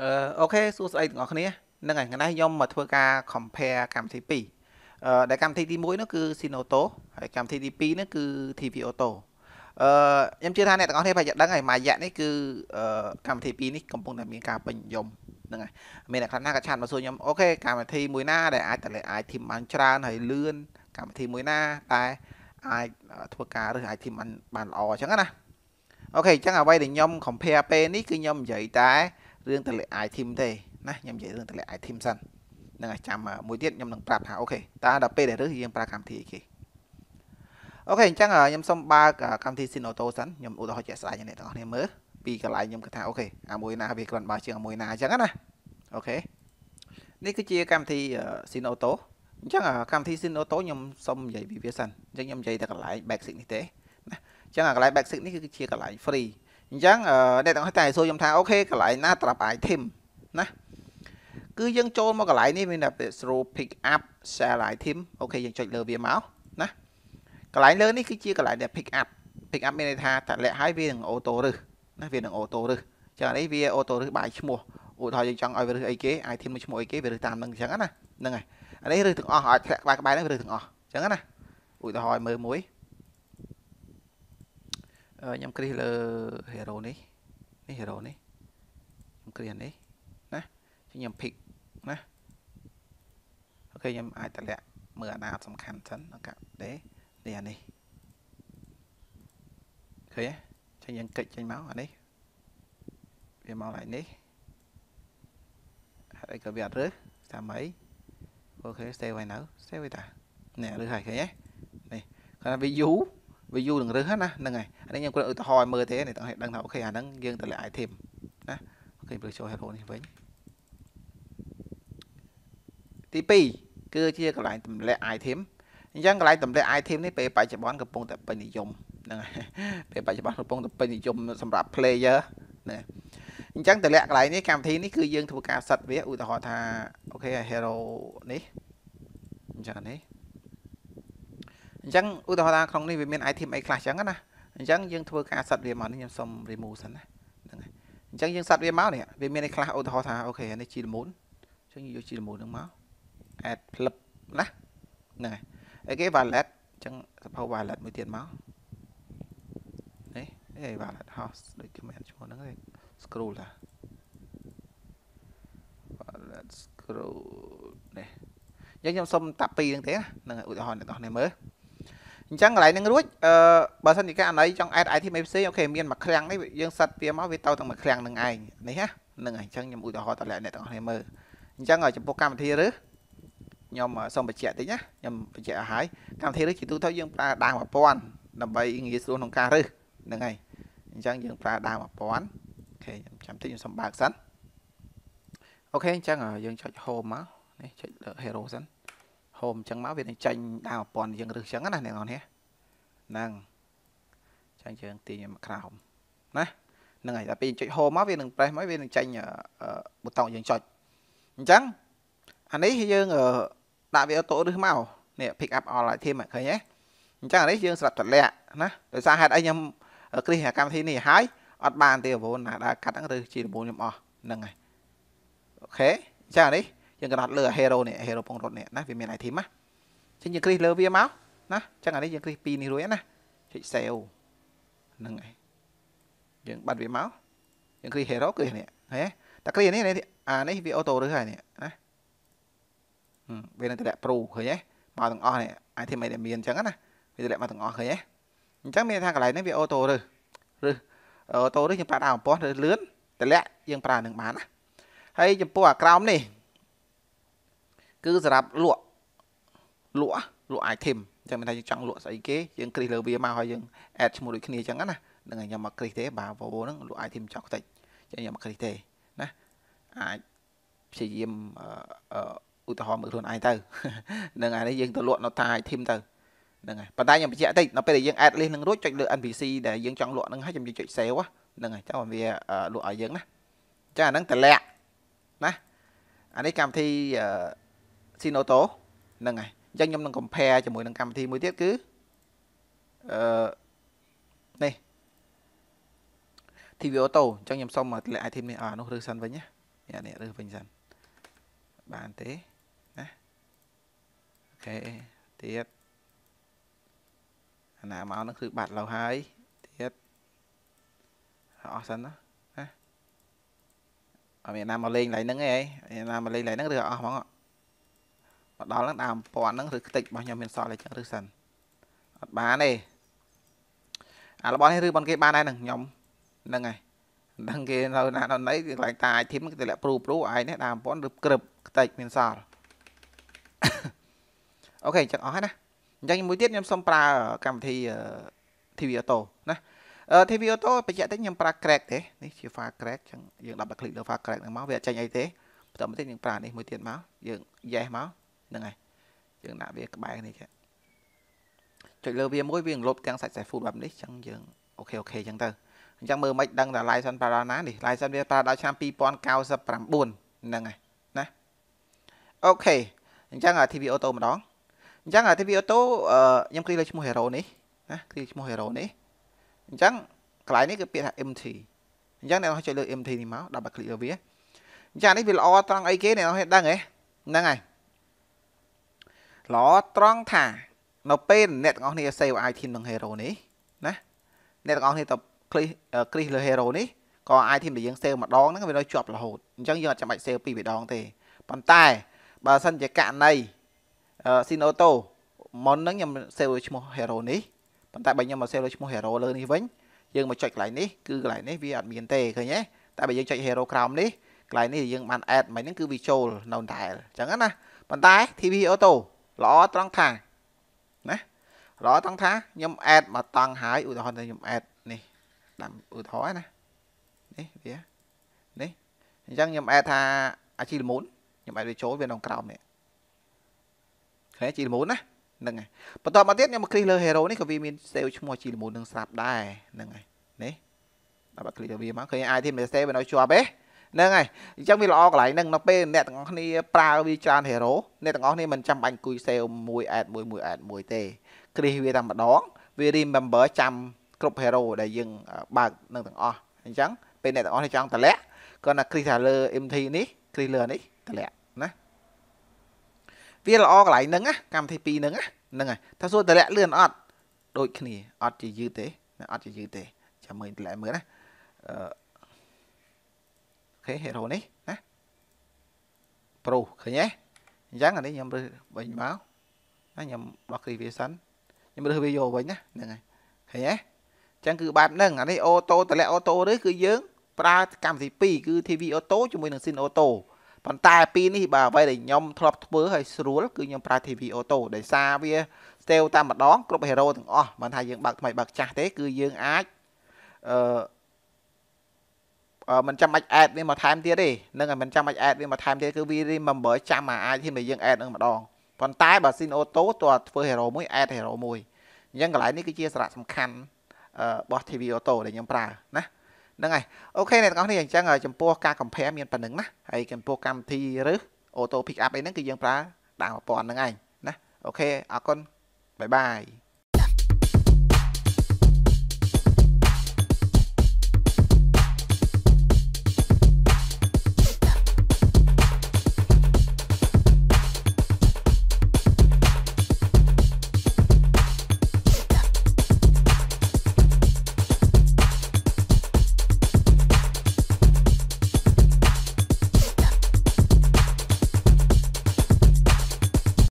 អឺអូខេសួស្តីទាំងអស់គ្នាហ្នឹងហើយថ្ងៃនេះខ្ញុំមកធ្វើការ compare កម្មវិធី2អឺដែលកម្មវិធីទី1នោះគឺ Sinoto ហើយកម្មវិធីទី2នោះគឺ TV Auto អឺខ្ញុំជឿថាអ្នកទាំងអស់គ្នាប្រហែលដឹងហើយមួយរយៈនេះគឺកម្មវិធី2នេះកំពុងតែមានការពេញនិយមហ្នឹងហើយមានអ្នកខ្លះណាក៏ឆាតមកសួរខ្ញុំអូខេកម្មវិធីមួយណាដែលអាចតម្លាក់អាចធីមបានច្រើនហើយលឿនកម្មវិធីមួយណាតែអាចធ្វើការឬអាចធីមបានបានល្អអញ្ចឹងណាokay អញ្ចឹងអ្វីដែលខ្ញុំ compare ពេលនេះគឺខ្ញុំនិយាយតែ រឿងតម្លាក់ item ទេណាខ្ញុំនិយាយរឿងតម្លាក់ item សិនហ្នឹងហើយចាំមួយទៀតខ្ញុំនឹងប្រាប់ថា okay តើដល់ពេលដែលរើសយើងប្រើកម្មវិធីអីគេ okay អញ្ចឹងខ្ញុំសូមបើកកម្មវិធី Sinoto សិនខ្ញុំឧទាហរណ៍ជាក់ស្ដែងឲ្យអ្នកទាំងអស់គ្នាមើលពីកន្លែងខ្ញុំគិតថា okay អាមួយណាវាគ្រាន់បើជាងអាមួយណាអញ្ចឹងណា okay នេះគឺជាកម្មវិធី Sinoto អញ្ចឹងកម្មវិធី Sinoto ខ្ញុំសូមនិយាយពីវាសិនអញ្ចឹងខ្ញុំនិយាយតែកន្លែង basic នេះទេណាអញ្ចឹងកន្លែង basic នេះគឺជាកន្លែង free អញ្ចឹងអ្នកទាំងអស់តែសួរខ្ញុំថាអូខេកន្លែងណាត្រាប់ item ណាគឺយើងចូលមកកន្លែងនេះមានតែ throw pick up sell item អូខេយើងចុចលើវាមកណាកន្លែងលើនេះគឺជាកន្លែងដែល pick up pick up មានន័យថាតម្លាក់ឲ្យវានឹងអូតូរឹសណាវានឹងអូតូរឹសចឹងនេះវាអូតូរឹសបាយឈ្មោះឧទាហរណ៍យើងចង់ឲ្យវារឹសអីគេ item មួយឈ្មោះអីគេវារឹសតាមនឹងអញ្ចឹងណាហ្នឹងហើយអានេះរឹសទាំងអស់ឲ្យធ្លាក់ក្បែរក្បែរហ្នឹងរឹសទាំងអស់អញ្ចឹងណាឧទាហរណ៍មើលមួយ ខ្ញុំគ្រីសលើ hero នេះនេះ hero នេះខ្ញុំគ្រីសអានេះណាខ្ញុំ pick ណាអូខេខ្ញុំអាចតម្លាក់មើលអាណាអត់សំខាន់សិនកាប់ដេនេះអានេះឃើញទេចឹងយើងកិច្ចចេញមកអានេះវាមកឡើងនេះហើយក៏វាអត់រើសតាមអី okay save ហើយនៅ save ហើយតានេះរើសហើយឃើញទេនេះគាត់វាយូរ វាយូរនឹងរើសណាហ្នឹងហើយអានេះខ្ញុំគ្រាន់ឧទាហរណ៍មើលទេអ្នកទាំងឲ្យដឹងថា okay អាហ្នឹងយើងតម្លាក់ item ណា okay បើចូល hero នេះវិញទី2គឺជាកន្លែងតម្លាក់ item អញ្ចឹងកន្លែងតម្លាក់ item នេះពេលបច្ចុប្បន្នកំពុងតែពេញនិយមហ្នឹងហើយពេលបច្ចុប្បន្នកំពុងតែពេញនិយមសម្រាប់ player ណាអញ្ចឹងតម្លាក់កន្លែងនេះកម្មវិធីនេះគឺយើងធ្វើការសិតវាឧទាហរណ៍ថាអូខេ hero នេះអញ្ចឹងនេះ អញ្ចឹងឧទាហរណ៍ថាក្នុងនេះវាមាន item អីខ្លះអញ្ចឹងណាអញ្ចឹងយើងធ្វើការសិតវាមកនេះខ្ញុំសុំ remove សិនណាហ្នឹងហើយអញ្ចឹងយើងសិតវាមកនេះវាមានអីខ្លះឧទាហរណ៍ថាអូខេនេះជីលមូនអញ្ចឹងយកជីលមូនហ្នឹងមក add flip ណាហ្នឹងហើយអីគេ wallet អញ្ចឹងសភៅ wallet មួយទៀតមកនេះអេ wallet house ដូច command ឈ្មោះហ្នឹងទេ scroll តា wallet scroll នេះអញ្ចឹងខ្ញុំសុំតាប់ពីហ្នឹងទេហ្នឹងឧទាហរណ៍អ្នកនរគ្នាមើល អញ្ចឹងកន្លែងហ្នឹងរួចអឺបើសិនជាកាអាណីចង់ add item ផ្សេងអូខេមានមួយឃ្លាំងនេះយើងសិតវាមកវាទៅទាំងមួយឃ្លាំងនឹងឯងនេះណាហ្នឹងហើយអញ្ចឹងខ្ញុំឧទាហរណ៍តើអ្នកទាំងអស់គ្នាមើលអញ្ចឹងចំពោះកម្មវិធីឬខ្ញុំសូមបញ្ជាក់តិចណាខ្ញុំបញ្ជាក់ឲ្យហើយកម្មវិធីរឹសជាទូទៅយើងប្រើដាវ1000ដើម្បីងាយស្រួលក្នុងការរឹសហ្នឹងហើយអញ្ចឹងយើងប្រើដាវ1000អូខេខ្ញុំចាំតិចខ្ញុំសូមបើកសិនអូខេអញ្ចឹងយើងចុច home មកនេះចុចលើ hero សិន home អញ្ចឹងមកវានឹងចេញដាវ1000យើងរឹសអញ្ចឹងណាអ្នកនរនេះហ្នឹងអញ្ចឹងយើងទាញមកក្រោមណាហ្នឹងហើយដល់ពេលចុច home មកវានឹង press មកវានឹងចេញប៊ូតុងយើងចុចអញ្ចឹងអានេះយើងដាក់វាអូតូរឹសមកនេះ pick up all item ឃើញទេអញ្ចឹងអានេះយើងស្រាប់តម្លាក់ណាដោយសារហេតុអីខ្ញុំគ្រីសកម្មវិធីនេះហើយអត់បានទេបងណាដើរកាត់ហ្នឹងឬជាដំបូងខ្ញុំអស់ហ្នឹងហើយអូខេអញ្ចឹងអានេះ យើងកំណត់លើ hero នេះ hero ពងរត់នេះណាវាមាន item ណាអញ្ចឹងយើងគ្រីសលើវាមកណាអញ្ចឹងអានេះយើងគ្រីសពីរនេះរួចណាចុច save ហ្នឹងហើយយើងបាត់វាមកយើងគ្រីស hero គ្រីសនេះហេតែគ្រីសនេះអានេះវាអូតូរឹសហើយនេះណាវានឹងតម្លាក់ Pro ឃើញទេមកទាំងអស់នេះ item អីដែលមានអញ្ចឹងណាវាតម្លាក់មកទាំងអស់ឃើញទេអញ្ចឹងមានថាកន្លែងនេះវាអូតូរឹសឬអូតូរឹសយើងប្រើដើមអំប៉ុស្ឬលឿនតម្លាក់យើងប្រើនឹងបានណាហើយចំពោះអាក្រោមនេះ គឺសម្រាប់លក់លក់លក់ item អញ្ចឹងមានថាយើងចង់លក់ស្អីគេយើងគ្រីសលើវាមកហើយយើង add ឈ្មោះដូចគ្នាអញ្ចឹងណានឹងខ្ញុំមកគ្រីសទេបាទ Volvo ហ្នឹងលក់ item ចោលខ្ទេចអញ្ចឹងខ្ញុំមកគ្រីសទេណាអាចព្យាយាមអឺឧទាហរណ៍មើលខ្លួនឯងទៅនឹងអានេះយើងទៅលក់នៅតា item ទៅហ្នឹងហើយប៉ុន្តែខ្ញុំបញ្ជាក់តិចនៅពេលដែលយើង add list នឹងរួចចុចលើ NPC ដែលយើងចង់លក់នឹងហើយខ្ញុំចុច save ហ្នឹងហើយចាំវាលក់ឲ្យយើងណាចាអាហ្នឹងតម្លាក់ណាអានេះកម្មវិធី Sinoto ហ្នឹងហើយអញ្ចឹងខ្ញុំនឹង compare ជាមួយនឹងកម្មវិធីមួយទៀតគឺអឺនេះ TV Auto អញ្ចឹងខ្ញុំសុំតម្លាក់ item នេះអានោះឬសិនវិញណាយ៉ានេះរើសវិញសិនបានទេណាអូខេទៀតអាណាមកហ្នឹងគឺបាត់ឡូវហើយទៀតអស់សិនណាណាអត់មានណាមកលេងឡៃហ្នឹងឯងមានណាមកលេងឡៃហ្នឹងឬអស់ហ្មង មកដល់ហ្នឹងដើមពាន់ហ្នឹងឬខ្ទេចរបស់ខ្ញុំមានសល់អីចឹងឬសិនអត់បានទេអារបស់នេះឬបងគេបានដែរហ្នឹងខ្ញុំហ្នឹងហើយដឹងគេនៅណានៅណីកន្លែងតា item គេតម្លាក់ព្រូព្រូអាយនេះដើមពាន់ឬក្រឹបខ្ទេចមានសល់អូខេអញ្ចឹងអស់ហើយណាអញ្ចឹងមួយទៀតខ្ញុំសូមប្រើកម្មវិធី TV Auto ណា TV Auto បញ្ជាក់តិចខ្ញុំប្រើ crack ទេនេះជា file crack អញ្ចឹងយើង double click លើ file crack ហ្នឹងមកវាអត់ចេញអីទេបន្តមកទៀតយើងប្រើនេះមួយទៀតមកយើង yes មក ហ្នឹងហើយយើងដាក់វាក្បែរនេះចេះចុចលើវាមួយវាលុបទាំងសាច់សាហ្វូតបែបនេះអញ្ចឹងយើងអូខេអូខេអញ្ចឹងទៅអញ្ចឹងមើលមិនដឹងថា license ប្រើដល់ណានេះ license វាប្រើដល់ឆ្នាំ2099ហ្នឹងហើយណាអូខេអញ្ចឹងអា TV Auto ម្ដងអញ្ចឹងអា TV Auto ខ្ញុំគ្លីកលើឈ្មោះ Hero នេះណាគ្លីកឈ្មោះ Hero នេះអញ្ចឹងកន្លែងនេះគឺពាក្យថា MT អញ្ចឹងអ្នកនរចុចលើ MT នេះមកដល់បើគ្លីកលើវាអញ្ចឹងនេះវាល្អត្រង់អីគេអ្នកនរដឹងហ៎ហ្នឹងហើយ ល្អត្រង់ថា នៅពេលអ្នកទាំងអស់គ្នា save item នឹង hero នេះណាអ្នកទាំងអស់គ្នាទៅ click គ្រីសលើ hero នេះក៏ item ដែលយើង save ម្ដងហ្នឹងវានៅជាប់រហូតអញ្ចឹងយើងអត់ចាំបាច់ save ពីរម្ដងទេប៉ុន្តែបើសិនជាករណី Sin Auto មុនហ្នឹងខ្ញុំ save ឈ្មោះ hero នេះប៉ុន្តែបើខ្ញុំមក save ឈ្មោះ hero លើនេះវិញយើងមកចុចកន្លែងនេះគឺកន្លែងនេះវាអត់មានទេឃើញទេតែបើយើងចុច hero ក្រោមនេះកន្លែងនេះយើងបាន add មិនហ្នឹងគឺវាចូលនៅតែអញ្ចឹងណាប៉ុន្តែ TV Auto ល្អត្រង់ថាណាល្អត្រង់ថាខ្ញុំ add មកតង់ហើយឧទាហរណ៍ថាខ្ញុំ add នេះដាំឧទាហរណ៍ណានេះវានេះអញ្ចឹងខ្ញុំ add ថាអាជីលមូនខ្ញុំ add វាចូលវានៅក្រោមនេះឃើញជីលមូនណាហ្នឹងហើយបន្តមកទៀតខ្ញុំមកគ្លីកលើ hero នេះក៏វាមាន save ឈ្មោះជីលមូននឹងស្រាប់ដែរហ្នឹងហើយនេះដល់បើគ្លីកលើវាមកឃើញ item ដែល save វានៅជាប់ទេ ហ្នឹងហើយអញ្ចឹងវាល្អកន្លែងហ្នឹងនៅពេលអ្នកទាំងអស់គ្នាប្រើវាច្រើន hero អ្នកទាំងអស់គ្នាមិនចាំបាច់អង្គុយ save មួយ add មួយមួយ add មួយទេគ្រីសវាតែម្ដងវា remember ចាំគ្រប់ hero ដែលយើងបើកនឹងទាំងអស់អញ្ចឹងពេលអ្នកទាំងអស់គ្នាចង់តម្លាក់គាត់ណាគ្រីសថាលើ MT នេះគ្រីសលើនេះតម្លាក់ណាវាល្អកន្លែងហ្នឹងណាកម្មវិធី2ហ្នឹងហ្នឹងហើយថាសួរតម្លាក់លឿនអត់ដូចគ្នាអត់ជាយឺតទេអត់ជាយឺតទេចាំមើលតម្លាក់មើលណាអឺអូ ខេ hero នេះណា Pro ឃើញទេអញ្ចឹងអានេះខ្ញុំរើសវិញមកណាខ្ញុំបោះគ្រីវាសិនខ្ញុំរើសវាយកវិញណាហ្នឹងហើយឃើញទេអញ្ចឹងគឺបែបហ្នឹងអានេះអូតូតម្លាក់អូតូឬគឺយើងប្រើកម្មវិធី2គឺ TV Auto ជាមួយនឹង Sin Auto ប៉ុន្តែពីរនេះបើអ្វីដែលខ្ញុំធ្លាប់ធ្វើឲ្យស្រួលគឺខ្ញុំប្រើ TV Auto ដោយសារវា stale តែម្ដងគ្រប់ hero ទាំងអស់មិនថាយើងបើកថ្មីបើកចាស់ទេ គឺយើងអាចអឺ មិនចាំបាច់ add វាមកថែមទៀតទេនឹងមិនចាំបាច់ add វាមកថែមទៀតគឺវា remember ចាំអា item ដែលយើង add នឹងម្ដងប៉ុន្តែបើ SeedAuto តើធ្វើ hero មួយ add hero មួយអញ្ចឹងកន្លែងនេះគឺជាសារៈសំខាន់របស់ TV Auto ដែលខ្ញុំប្រើណាហ្នឹងហើយ okay អ្នកទាំងអស់នេះអញ្ចឹងចំពោះការ compare មានប៉ុណ្្នឹងណាហើយចំពោះកម្មវិធីឬ auto pick up អីហ្នឹងគឺយើងប្រើដាវ1000ហ្នឹងឯងណាអូខេអរគុណ bye bye